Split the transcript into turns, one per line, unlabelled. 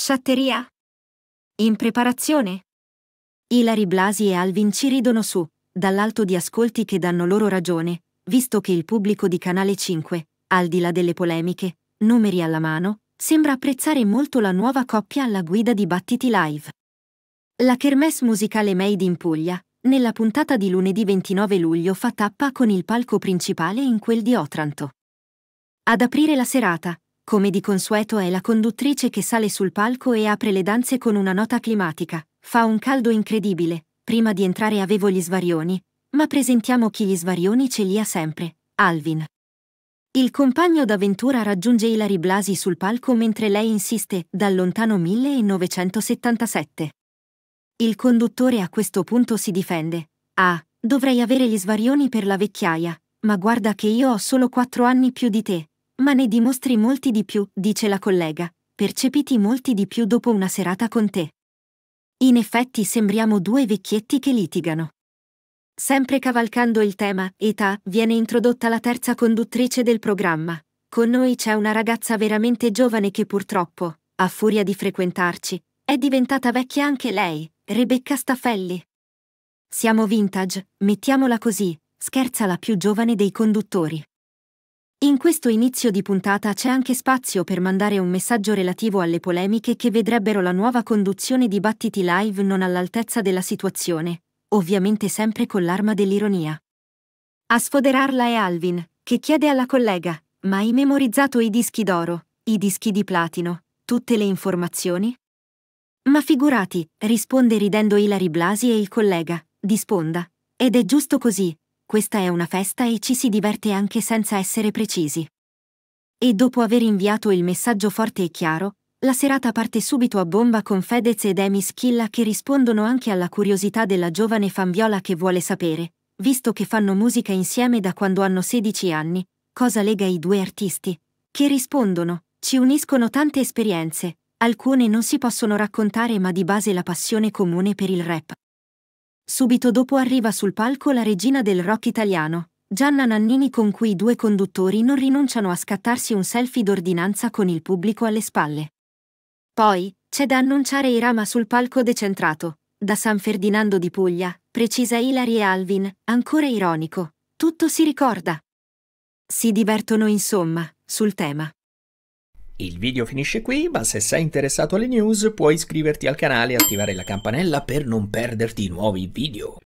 Sciatteria? In preparazione? Ilari Blasi e Alvin ci ridono su, dall'alto di ascolti che danno loro ragione, visto che il pubblico di Canale 5, al di là delle polemiche, numeri alla mano, sembra apprezzare molto la nuova coppia alla guida di Battiti Live. La kermesse musicale Made in Puglia, nella puntata di lunedì 29 luglio fa tappa con il palco principale in quel di Otranto. Ad aprire la serata, come di consueto è la conduttrice che sale sul palco e apre le danze con una nota climatica. Fa un caldo incredibile, prima di entrare avevo gli svarioni, ma presentiamo chi gli svarioni ce li ha sempre, Alvin. Il compagno d'avventura raggiunge Ilari Blasi sul palco mentre lei insiste, dal lontano 1977. Il conduttore a questo punto si difende. Ah, dovrei avere gli svarioni per la vecchiaia, ma guarda che io ho solo quattro anni più di te, ma ne dimostri molti di più, dice la collega, percepiti molti di più dopo una serata con te. In effetti sembriamo due vecchietti che litigano. Sempre cavalcando il tema età, viene introdotta la terza conduttrice del programma. Con noi c'è una ragazza veramente giovane che purtroppo, a furia di frequentarci, è diventata vecchia anche lei, Rebecca Staffelli. Siamo vintage, mettiamola così, scherza la più giovane dei conduttori. In questo inizio di puntata c'è anche spazio per mandare un messaggio relativo alle polemiche che vedrebbero la nuova conduzione di battiti live non all'altezza della situazione, ovviamente sempre con l'arma dell'ironia. A sfoderarla è Alvin, che chiede alla collega, ma hai memorizzato i dischi d'oro, i dischi di platino, tutte le informazioni? Ma figurati, risponde ridendo Ilari Blasi e il collega, di sponda. Ed è giusto così, questa è una festa e ci si diverte anche senza essere precisi. E dopo aver inviato il messaggio forte e chiaro, la serata parte subito a bomba con Fedez ed Amy Schilla che rispondono anche alla curiosità della giovane fan viola che vuole sapere, visto che fanno musica insieme da quando hanno 16 anni, cosa lega i due artisti, che rispondono, ci uniscono tante esperienze, alcune non si possono raccontare ma di base la passione comune per il rap. Subito dopo arriva sul palco la regina del rock italiano, Gianna Nannini con cui i due conduttori non rinunciano a scattarsi un selfie d'ordinanza con il pubblico alle spalle. Poi, c'è da annunciare Irama sul palco decentrato, da San Ferdinando di Puglia, precisa Ilari e Alvin, ancora ironico. Tutto si ricorda. Si divertono insomma, sul tema.
Il video finisce qui, ma se sei interessato alle news puoi iscriverti al canale e attivare la campanella per non perderti nuovi video.